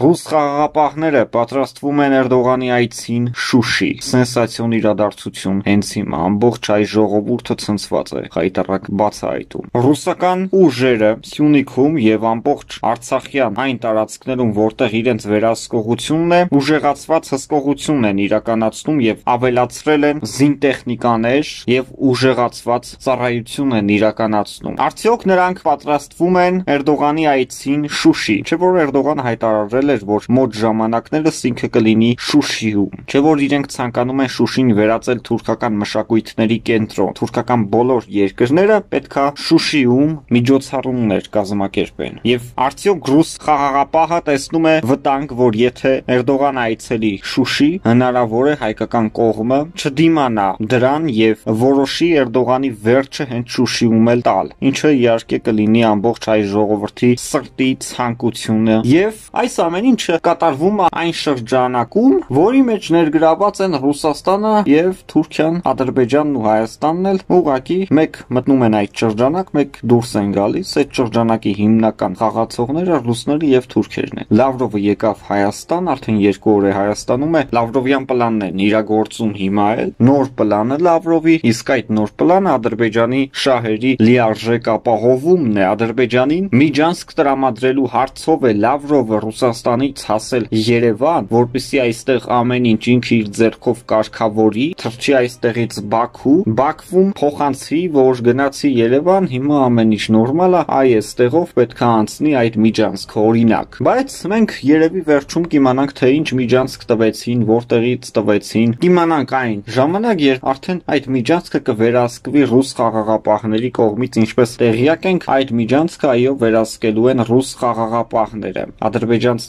Ռուս խաղաղապահները պատրաստվում են Էրդողանի այցին Շուշի։ Սենսացիոն իրադարձություն հենց հիմա ամբողջ այ ժողովուրդը ցնցված է, հայտարարակ բացահայտում։ Ռուսական ուժերը Սյունիքում եւ ամբողջ Արցախյան այն տարածքներում, որտեղ իրենց վերահսկողությունն է, ուժեղացված հսկողություն են իրականացնում եւ ավելացրել են զինտեխնիկաներ եւ ուժեղացված ծառայություն են իրականացնում։ Արդյոք նրանք պատրաստվում են Էրդողանի այցին Շուշի, չէ՞ որ Էրդողանը հայտարարել էր, որ մոտ ժամանակներս ինքը կլինի Շուշիում, չէ՞ որ իրենք ցանկանում են Շուշին վերածել թուրքական մշակույթների կենտրոն։ Թուրքական բոլոր երկրները պետքա Շուշիում միջոցառումներ կազմակերպեն։ Եվ արդյոք ռուս խաղաղապահը տեսնում է վտանգ, որ եթե Էրդողանը այցելի Շուշի, հնարավոր է հայկական կողմը չդիմանա դրան եւ որոշի Էրդողանի վերջը հենց Շուշիում էլ տալ, ինչը իհարկե կլինի ամբողջ հայ ժողովրդի սրտի ցանկությունը եւ այս ամեն ինչը կատարվում է այն շրջանակում, որի մեջ ներգրաված են Ռուսաստանը եւ Թուրքիան, Ադրբեջանն ու Հայաստանն էլ ուղակի մեկ մտնում են այդ շրջանակ, մեկ դուրս են գալիս։ Այդ շրջանակի հիմնական խաղացողները ռուսները եւ թուրքերն են։ Լավրովը եկավ Հայաստան, արդեն երկու օր է Հայաստանում է։ Լավրովյան պլանն են իրագործում հիմա էլ։ Նոր պլանը Լավրովի, իսկ այդ նոր պլանը Ադրբեջանի շահերի լիարժեք ապահովումն է Ադրբեջանին Միջանսկ տրամադրելու հարցով է Լավրովը Ռուսաստանից հասել Երևան, որպեսզի այստեղ ամեն ինչ ինքը իր ձեռքով կարգավորի, թռչի այստեղից Բաքու, Բաքվում փոխանցի, որ գնացի Երևան, հիմա ամեն ինչ նորմալ է, այ այստեղով պետք է անցնի այդ Միջանսկ օրինակ։ Բայց մենք երևի վերջում կիմանանք թե ինչ Միջանսկ տվեցին, որտեղից տվեցին։ Կիմանանք այն ժամանակ, երբ արդեն այդ Միջանսկը կվերահսկվի ռուս խաղաղապահների կողմից, ինչպես տեղյակ ենք, այդ Միջանսկը այո վերահսկելու են ռուս խաղաղապահները։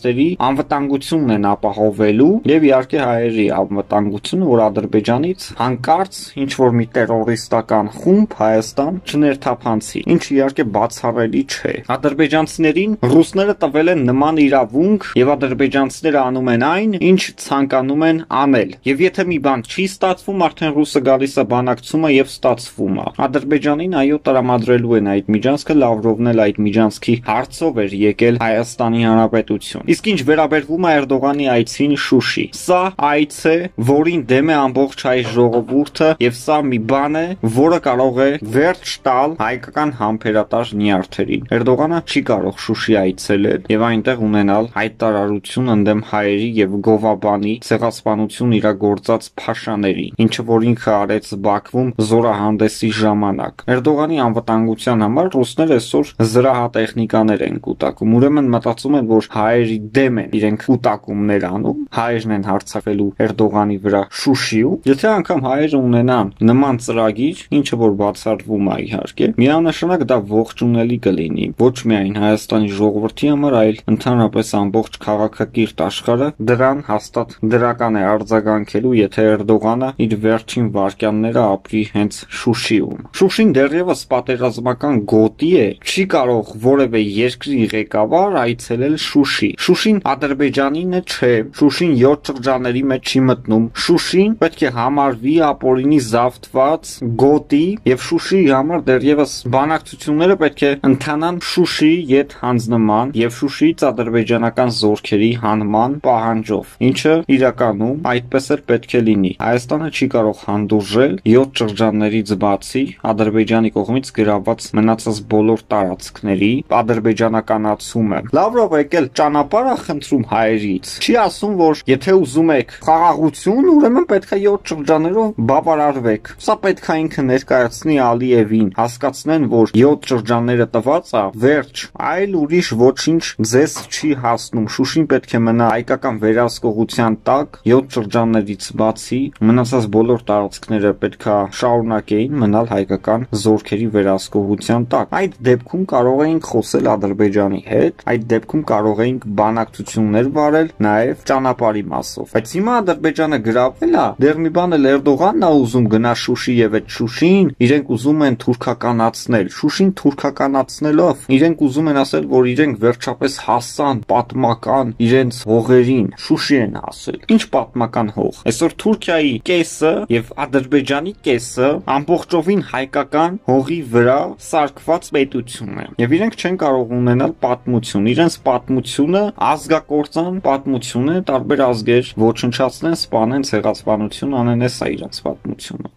Ադրբեջանցիների անվտանգությունն են ապահովելու եւ իհարկե հայերի անվտանգությունը, որ Ադրբեջանից հանկարծ ինչ որ մի terroristական խումբ Հայաստան չներթափանցի, ինչը իհարկե բացառելի չէ։ Ադրբեջանցիներին ռուսները տվել են նման իրավունք եւ ադրբեջանցիները անում են այն, ինչ ցանկանում են անել։ Եվ եթե մի բան չի ստացվում, արդեն ռուսը գալիս է բանակցումը եւ ստացվում է։ Ադրբեջանին այո տրամադրելու են այդ միջանցքը, Լավրովն էլ այդ միջանցքի հարցով էր եկել Հայաստանի Հանրապետություն։ Իսկ ինչ վերաբերվում է Էրդողանի այցին Շուշի, սա այց է, որին դեմ է ամբողջ հայ ժողովուրդը եւ սա մի բան է, որը կարող է վերջ տալ հայկական համբերատար նյարդերին։ Էրդողանը չի կարող Շուշի այցելել եւ այնտեղ ունենալ հայտարարություն ընդդեմ հայերի եւ գովաբանի ցեղասպանություն իրագործած փաշաների, ինչը որ ինքը արեց Բաքվում զորահանդեսի ժամանակ։ Էրդողանի անվտանգության համար ռուսները այսօր զրահատեխնիկաներ են կուտակում։ Ուրեմն մտածում են, որ հայերի դեմ են իրենք կուտակումներ անում, հայերն են հարցակելու Էրդողանի վրա Շուշիում։ Եթե անգամ հայերը ունենան նման ծրագիր, ինչը որ բացառվում է իհարկե, միանշանակ դա ողջունելի կլինի ոչ միայն Հայաստանի ժողովրդի համար, այլ ընդհանրապես ամբողջ քաղաքակիրթ աշխարհը դրան հաստատ դրական է արձագանքելու, եթե Էրդողանը իր վերջին վարքյանները ապրի հենց Շուշիում։ Շուշին դեռևս պատերազմական գոտի է, չի կարող որևէ երկրի ղեկավար այցելել Շուշի։ Շուշին Ադրբեջանինը չէ, Շուշին 7 շրջանների մեջ չի մտնում։ Շուշին պետք է համարվի ապօրինի զավթված գոտի եւ Շուշիի համար դեռևս բանակցությունները պետք է ընթանան Շուշիի յետ հանձնման եւ Շուշիից ադրբեջանական զորքերի հանման պահանջով, ինչը իրականում այդպես էլ պետք է լինի։ Հայաստանը չի կարող հանդուրժել 7 շրջաններից բացի Ադրբեջանի կողմից գրաված մնացած բոլոր տարածքների ադրբեջանականացումը։ Լավրով եկել ճանապարհ է խնդրում հայերից։ Չի ասում, որ եթե ուզում եք խաղաղություն, ուրեմն պետք է 7 շրջաներով բավարարվեք։ Սա պետք է ինքը ներկայացնի Ալիևին, հասկացնեն, որ 7 շրջանները տված է, վերջ, այլ ուրիշ ոչինչ ձեզ չի հասնում։ Շուշին պետք է մնա հայկական վերահսկողության տակ 7 շրջաններից բացի, մնացած բոլոր տարածքները պետք է շարունակեին մնալ հայկական զորքերի վերահսկողության տակ։ Այդ դեպքում կարող էինք խոսել Ադրբեջանի հետ, այդ դեպքում կարող էինք բանակցություններ վարել նաև ճանապարհի մասով։ Բայց հիմա Ադրբեջանը գրավել է, դեռ մի բան էլ Էրդողանն է ուզում գնա Շուշի եւ այդ Շուշին իրենք ուզում են թուրքականացնել։ Շուշին թուրքականացնելով իրենք ուզում են ասել, որ իրենք վերջապես հասան պատմական իրենց հողերին։ Շուշի են ասել։ Ինչ պատմական հող։ Այսօր Թուրքիայի կեսը եւ Ադրբեջանի կեսը ամբողջովին հայկական հողի վրա սարկված պետություն է։ Եվ իրենք չեն կարող ունենալ պատմություն։ Իրենց պատմությունը ազգակործան պատմություն է, տարբեր ազգեր ոչնչացնեն, սպանեն, ցեղասպանություն անեն, էսա իրանց պատմությունը։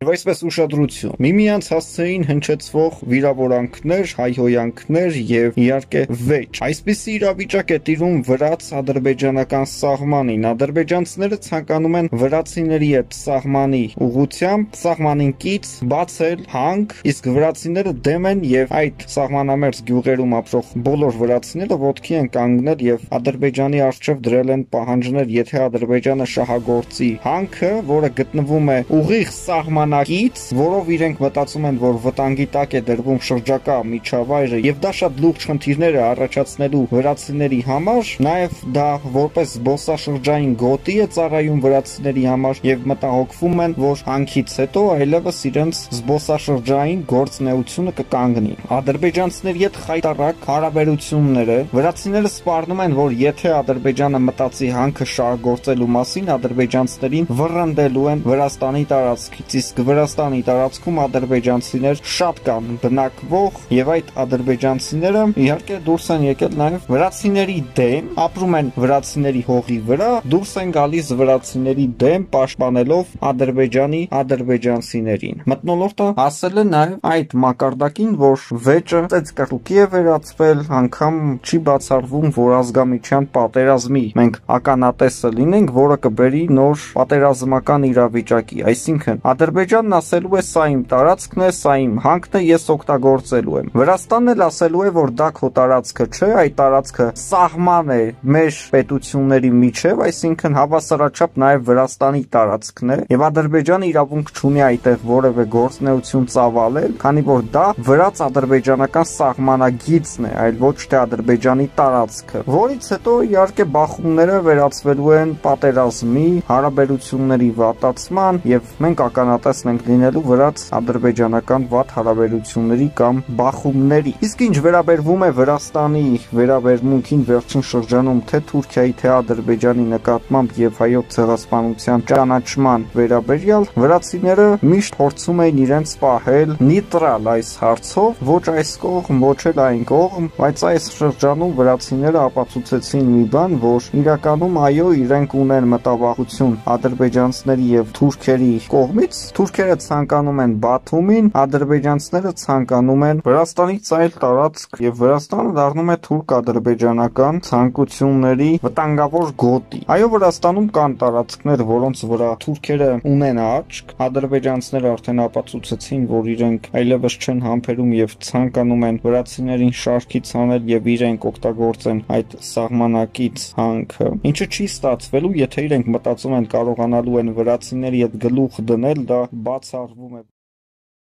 Եվ այսպես ուշադրություն։ Միմյանց հասցեին հնչեցվող վիրավորանքներ, հայհոյանքներ եւ իհարկե վեճ։ Այսպիսի իրավիճակ է տիրում վրաց ադրբեջանական սահմանին։ Ադրբեջանցիները ցանկանում են վրացիների հետ սահմանի ուղությամբ սահմանին կից բացել հանք, իսկ վրացիները դեմ են եւ այդ սահմանամերձ գյուղերում ապրող բոլոր վրացիները ոտքի են կանգնել եւ Ադրբեջանի արչեւ դրել են պահանջներ, եթե Ադրբեջանը շահագործի հանքը, որը գտնվում է ուղիղ սահման ժամանակից, որով իրենք մտածում են, որ վտանգի տակ է դրվում շրջակա միջավայրը եւ դա շատ լուրջ խնդիրներ է առաջացնելու վրացիների համար, նաեւ դա որպես զբոսաշրջային գոտի է ծառայում վրացիների համար եւ մտահոգվում են, որ հանքից հետո այլևս իրենց զբոսաշրջային գործնեությունը կկանգնի։ Ադրբեջանցիների հետ խայտարակ հարաբերությունները. Վրացիները սպառնում են, որ եթե Ադրբեջանը մտածի հանքը շահգործելու մասին, ադրբեջանցիներին վռնդելու են Վրաստանի տարածքից, իսկ Վրաստանի տարածքում ադրբեջանցիներ շատ կան բնակվող եւ այդ ադրբեջանցիները իհարկե դուրս են եկել նաեւ վրացիների դեմ, ապրում են վրացիների հողի վրա, դուրս են գալիս վրացիների դեմ պաշտպանելով Ադրբեջանի ադրբեջանցիներին։ Մտնոլորտը ասել է նաեւ այդ մակարդակին, որ վեճը ծեծկռուկի է վերածվել, անգամ չի բացառվում, որ ազգամիչյան պատերազմի մենք ականատեսը լինենք, որը կբերի նոր պատերազմական իրավիճակի, այսինքն Ադրբեջան Ադրբեջանն ասելու է սա իմ տարածքն է, սա իմ հանքն է, ես օգտագործելու եմ։ Վրաստանն էլ ասելու է, որ դա քո տարածքը չէ, այդ տարածքը սահման է մեր պետությունների միջև, այսինքն հավասարաչափ նաև Վրաստանի տարածքն է, եւ Ադրբեջանը իրավունք չունի այդտեղ որևէ գործնեություն ծավալել, քանի որ դա վրաց ադրբեջանական սահմանագիծն է, այլ ոչ թե Ադրբեջանի տարածքը, որից հետո իհարկե բախումները վերածվելու են պատերազմի, հարաբերությունների վատացման եւ մենք ականատես հասնենք լինելու վրաց ադրբեջանական վատ հարաբերությունների կամ բախումների։ Իսկ ինչ վերաբերվում է Վրաստանի վերաբերմունքին վերջին շրջանում թե Թուրքիայի, թե Ադրբեջանի նկատմամբ եւ հայոց ցեղասպանության ճանաչման վերաբերյալ, վրացիները միշտ փորձում էին իրենց պահել նեյտրալ այս հարցով, ոչ այս կողմ, ոչ էլ այն կողմ, բայց այս շրջանում վրացիները ապացուցեցին մի բան, որ իրականում այո, իրենք ունեն մտավախություն ադրբեջանցիների եւ թուրքերի կողմից, Թուրքերը ցանկանում են Բաթումին, ադրբեջանցիները ցանկանում են Վրաստանից այլ տարածք եւ Վրաստանը դառնում է թուրք-ադրբեջանական ցանկությունների վտանգավոր գոտի։ Այո, Վրաստանում կան տարածքներ, որոնց վրա թուրքերը ունեն աչք, ադրբեջանցիները արդեն ապացուցեցին, որ իրենք այլևս չեն համբերում եւ ցանկանում են վրացիներին շարքից անել եւ իրենք օգտագործեն այդ սահմանակից հանքը։ Ինչը չի ստացվելու, եթե իրենք մտածում են կարողանալու են վրացիների հետ գլուխ դնել, դա բացառվում է